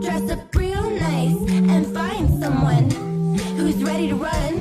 Dress up real nice and find someone who's ready to run.